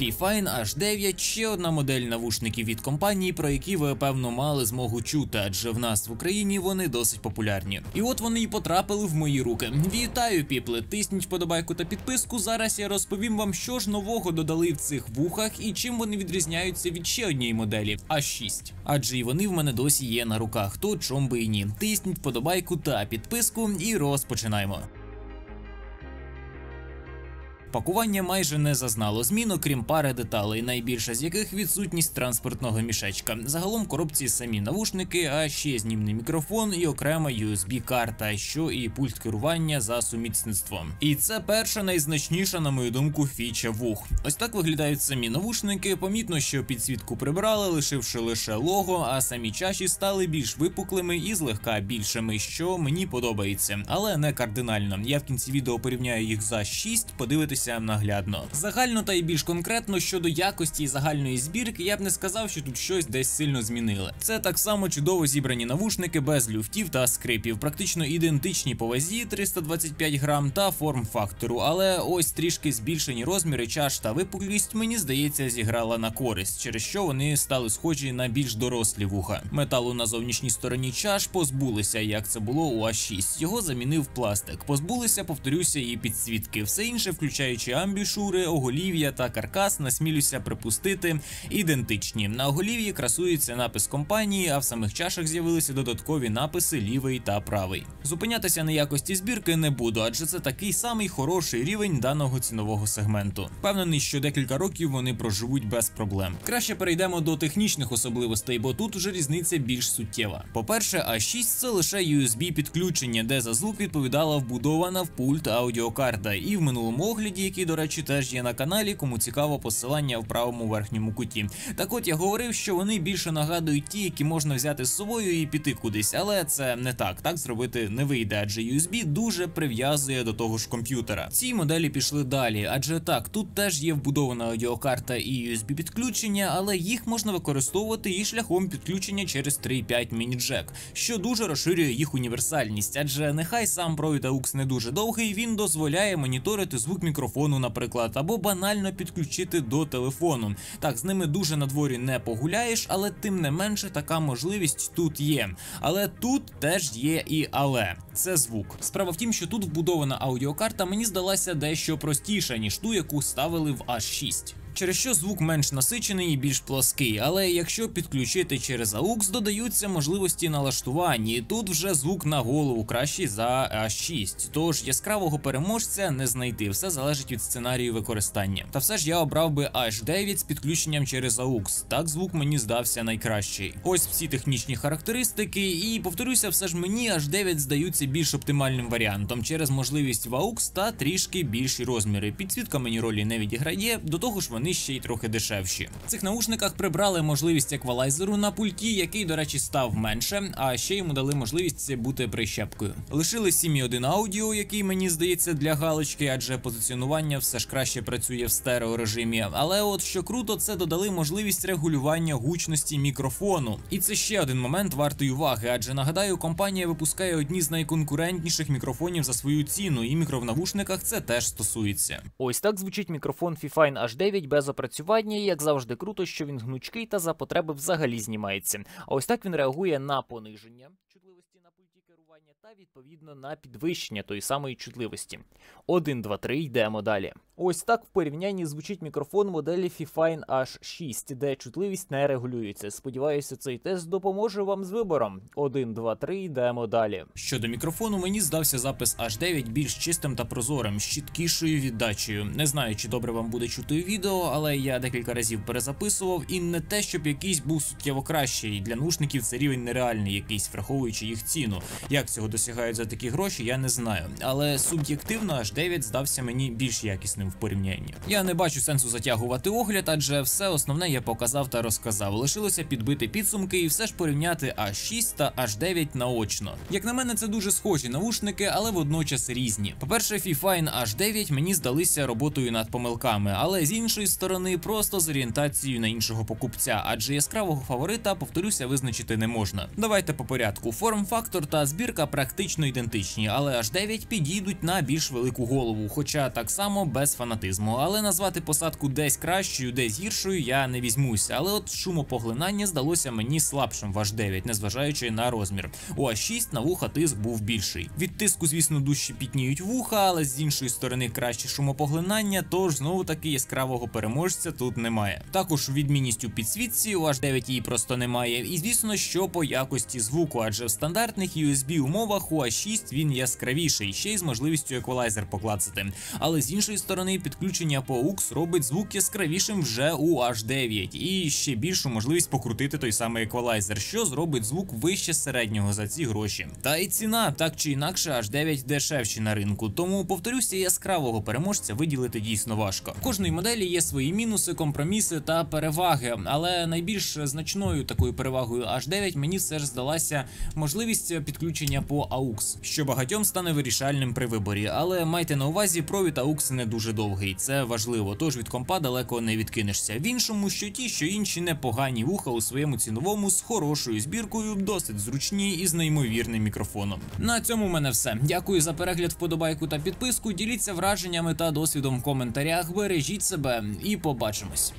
Fifine H9 ще одна модель навушників від компанії, про які ви певно мали змогу чути, адже в нас в Україні вони досить популярні. І от вони і потрапили в мої руки. Вітаю, піпли! Тисніть вподобайку та підписку. Зараз я розповім вам, що ж нового додали в цих вухах і чим вони відрізняються від ще однієї моделі А6. Адже і вони в мене досі є на руках. То чом би і ні. Тисніть вподобайку та підписку, і розпочинаємо. Пакування майже не зазнало змін, окрім пари деталей, найбільша з яких відсутність транспортного мішечка. Загалом коробці самі навушники, а ще знімний мікрофон і окрема USB-карта, що і пульт керування за сумісництвом. І це перша найзначніша, на мою думку, фіча вух. Ось так виглядають самі навушники. Помітно, що підсвітку прибрали, лишивши лише лого, а самі чаші стали більш випуклими і злегка більшими, що мені подобається, але не кардинально. Я в кінці відео порівняю їх за 6, подивитися наглядно. Загально та й більш конкретно щодо якості і загальної збірки, я б не сказав, що тут щось десь сильно змінили. Це так само чудово зібрані навушники без люфтів та скрипів, практично ідентичні по вазі 325 грам та форм-фактору, але ось трішки збільшені розміри чаш та випуклість, мені здається, зіграла на користь, через що вони стали схожі на більш дорослі вуха. Металу на зовнішній стороні чаш позбулися, як це було у А6. Його замінив пластик. Позбулися, повторюся, і підсвітки. Все інше, включаючи амбішури, оголів'я та каркас, насмілюся припустити ідентичні. На оголів'ї красується напис компанії, а в самих чашах з'явилися додаткові написи лівий та правий. Зупинятися на якості збірки не буду, адже це такий самий хороший рівень даного цінового сегменту. Впевнений, що декілька років вони проживуть без проблем. Краще перейдемо до технічних особливостей, бо тут уже різниця більш суттєва. По-перше, А6 це лише USB підключення, де за звук відповідала вбудована в пульт аудіокарта. І в минулому огляді, який, до речі, теж є на каналі, кому цікаво посилання в правому верхньому куті. Так от я говорив, що вони більше нагадують ті, які можна взяти з собою і піти кудись, але це не так. Так зробити не вийде, адже USB дуже прив'язує до того ж комп'ютера. Ці моделі пішли далі, адже так, тут теж є вбудована аудіокарта і USB підключення, але їх можна використовувати і шляхом підключення через 3.5 міні-джек, що дуже розширює їх універсальність, адже нехай сам провід AUX не дуже довгий, він дозволяє моніторити звук мікрофону, наприклад, або банально підключити до телефону. Так, з ними дуже на дворі не погуляєш, але тим не менше така можливість тут є. Але тут теж є і але це звук. Справа в тім, що тут вбудована аудіокарта мені здалася дещо простіша, ніж ту, яку ставили в H6 через що звук менш насичений і більш плоский. Але якщо підключити через AUX, додаються можливості налаштування, і тут вже звук на голову кращий за А6. Тож яскравого переможця не знайти, все залежить від сценарію використання. Та все ж я обрав би H9 з підключенням через AUX. Так звук мені здався найкращий. Ось всі технічні характеристики, і повторюся, все ж мені H9 здаються більш оптимальним варіантом через можливість в AUX та трішки більші розміри. Підсвітка мені ролі не відіграє, до того ж вони ще й трохи дешевші. В цих наушниках прибрали можливість еквалайзеру на пульті, який, до речі, став менше, а ще йому дали можливість бути прищепкою. Лишили 7.1 аудіо, який мені здається для галочки, адже позиціонування все ж краще працює в стереорежимі. Але от що круто, це додали можливість регулювання гучності мікрофону. І це ще один момент вартий уваги, адже нагадаю, компанія випускає одні з найконкурентніших мікрофонів за свою ціну, і мікро в навушниках це теж стосується. Ось так звучить мікрофон Fifine H9 без опрацювання, і як завжди круто, що він гнучкий та за потреби взагалі знімається. А ось так він реагує на пониження пульті та відповідно на підвищення тої самої чутливості. 1, 2, 3, йдемо далі. Ось так в порівнянні звучить мікрофон моделі Fifine H6, де чутливість не регулюється. Сподіваюся, цей тест допоможе вам з вибором. 1, 2, 3, йдемо далі. Щодо мікрофону, мені здався запис H9 більш чистим та прозорим, з чіткішою віддачею. Не знаю, чи добре вам буде чути відео, але я декілька разів перезаписував, і не те, щоб якийсь був суттєво кращий. Для наушників це рівень нереальний, якийсь враховуючи їх ціну. Як цього досягають за такі гроші, я не знаю. Але суб'єктивно H9 здався мені більш якісним в порівнянні. Я не бачу сенсу затягувати огляд, адже все основне я показав та розказав. Лишилося підбити підсумки і все ж порівняти H6 та H9 наочно. Як на мене, це дуже схожі навушники, але водночас різні. По-перше, Fifine H9 мені здалися роботою над помилками, але з іншої сторони, просто з орієнтацією на іншого покупця, адже яскравого фаворита, повторюся, визначити не можна. Давайте по порядку. Форм-фактор та збірка практично ідентичні, але H9 підійдуть на більш велику голову, хоча так само без фанатизму, але назвати посадку десь кращою, десь гіршою я не візьмуся. Але от шумопоглинання здалося мені слабшим в H9, незважаючи на розмір. У А6 на вуха тиск був більший. Від тиску, звісно, дужче пітніють вуха, але з іншої сторони краще шумопоглинання, тож знову таки яскравого переможця тут немає. Також відмінність у підсвітці у H9 її просто немає. І звісно, що по якості звуку, адже в стандартних USB умовах у А6 він яскравіший, ще й з можливістю еквалайзер поклацати. Але з іншої сторони, підключення по AUX робить звук яскравішим вже у H9 і ще більшу можливість покрутити той самий еквалайзер, що зробить звук вище середнього за ці гроші. Та й ціна так чи інакше H9 дешевші на ринку. Тому повторюся, яскравого переможця виділити дійсно важко. В кожної моделі є свої мінуси, компроміси та переваги, але найбільш значною такою перевагою H9 мені все ж здалася можливість підключення по AUX, що багатьом стане вирішальним при виборі. Але майте на увазі, провід AUX не дуже довгий. Це важливо, тож від компа далеко не відкинешся. В іншому, що ті, що інші непогані вуха у своєму ціновому з хорошою збіркою, досить зручні і з неймовірним мікрофоном. На цьому в мене все. Дякую за перегляд, вподобайку та підписку. Діліться враженнями та досвідом в коментарях. Бережіть себе і побачимось.